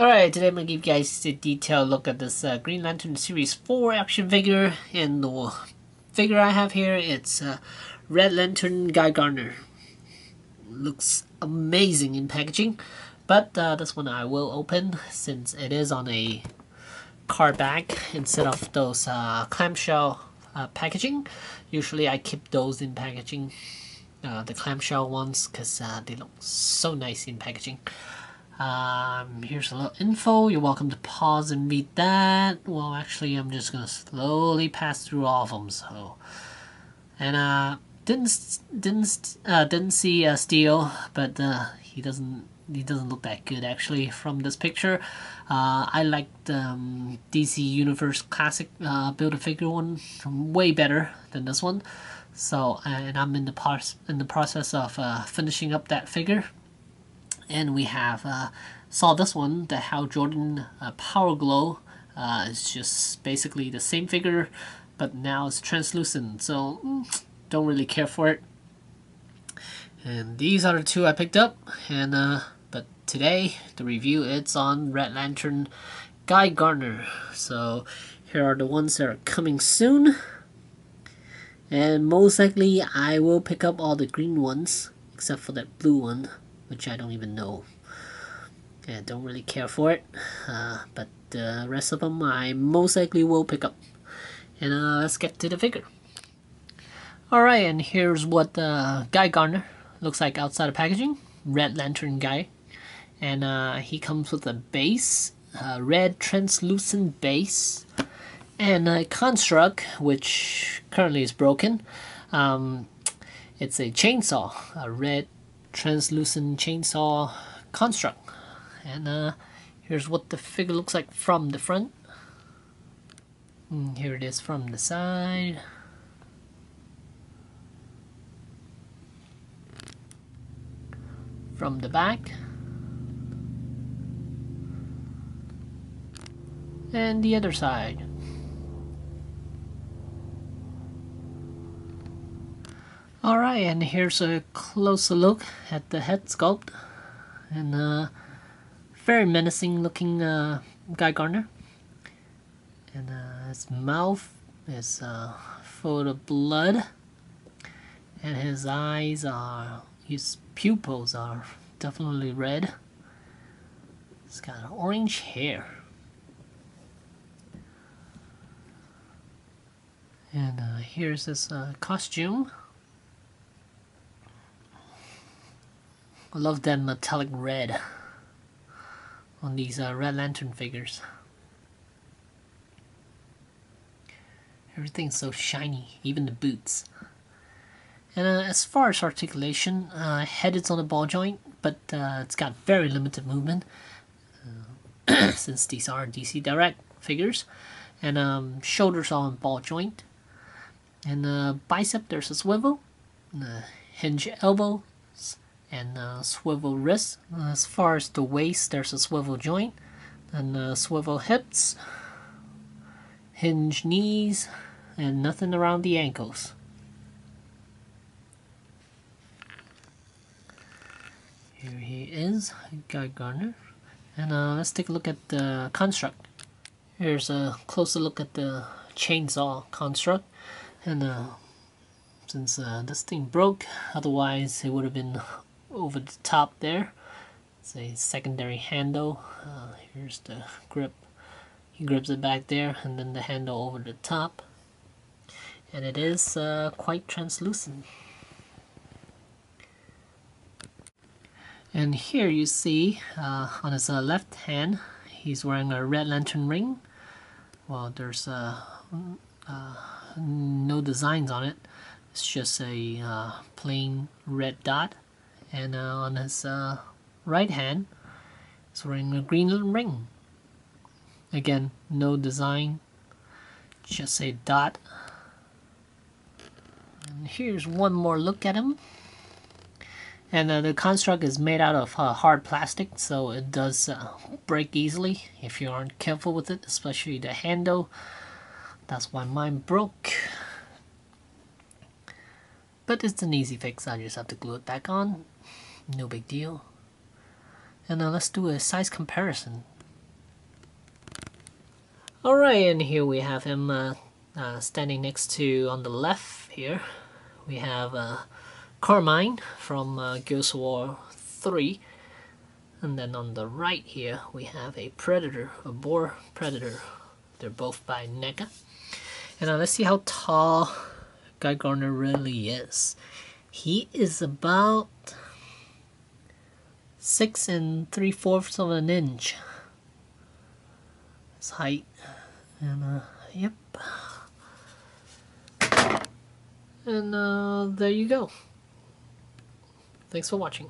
Alright, today I'm going to give you guys a detailed look at this uh, Green Lantern Series 4 action figure. And the figure I have here, it's uh, Red Lantern Guy Gardner. Looks amazing in packaging. But uh, this one I will open since it is on a card bag instead of those uh, clamshell uh, packaging. Usually I keep those in packaging, uh, the clamshell ones, because they look so nice in packaging. Um, here's a little info. You're welcome to pause and read that. Well, actually, I'm just gonna slowly pass through all of them. So, and uh, didn't didn't uh, didn't see uh, Steel, but uh, he doesn't he doesn't look that good actually from this picture. Uh, I like the um, DC Universe Classic uh, Build a Figure one way better than this one. So, and I'm in the in the process of uh, finishing up that figure and we have uh, saw this one the Hal Jordan uh, Power Glow. Uh, it's just basically the same figure but now it's translucent. So mm, don't really care for it. And these are the two I picked up. And uh, but today the review it's on Red Lantern Guy Gardner. So here are the ones that are coming soon. And most likely I will pick up all the green ones except for that blue one which I don't even know. I don't really care for it, uh, but the rest of them I most likely will pick up. And uh, let's get to the figure. Alright, and here's what uh, Guy Gardner looks like outside of packaging. Red Lantern Guy. And uh, he comes with a base, a red translucent base, and a construct, which currently is broken. Um, it's a chainsaw, a red translucent chainsaw construct. And uh, here's what the figure looks like from the front. And here it is from the side. From the back. And the other side. Alright, and here's a closer look at the head sculpt. And uh, very menacing looking uh, Guy Gardner. And uh, his mouth is uh, full of blood. And his eyes are, his pupils are definitely red. He's got orange hair. And uh, here's his uh, costume. I love that metallic red on these uh, Red Lantern figures. Everything's so shiny, even the boots. And uh, as far as articulation, uh, head is on a ball joint, but uh, it's got very limited movement uh, since these are DC Direct figures. And um, shoulders are on ball joint. And uh, bicep, there's a swivel. hinge elbow, and uh, swivel wrist. As far as the waist, there's a swivel joint, and uh, swivel hips, hinge knees, and nothing around the ankles. Here he is, Guy Gardner. And uh, let's take a look at the construct. Here's a closer look at the chainsaw construct. And uh, since uh, this thing broke, otherwise it would have been over the top there. It's a secondary handle. Uh, here's the grip. He grips it back there and then the handle over the top. And it is uh, quite translucent. And here you see uh, on his uh, left hand he's wearing a red lantern ring. Well there's uh, uh, no designs on it. It's just a uh, plain red dot and uh, on his uh, right hand he's wearing a green ring. Again no design just a dot. And here's one more look at him. And uh, the construct is made out of uh, hard plastic so it does uh, break easily if you aren't careful with it especially the handle. That's why mine broke but it's an easy fix I just have to glue it back on no big deal. And now let's do a size comparison Alright, and here we have him uh, uh, standing next to, on the left here, we have uh, Carmine from uh, War 3. And then on the right here, we have a Predator, a Boar Predator. They're both by NECA. And now let's see how tall Guy Gardner really is. He is about six and three fourths of an inch. His height. And uh, yep. And uh, there you go. Thanks for watching.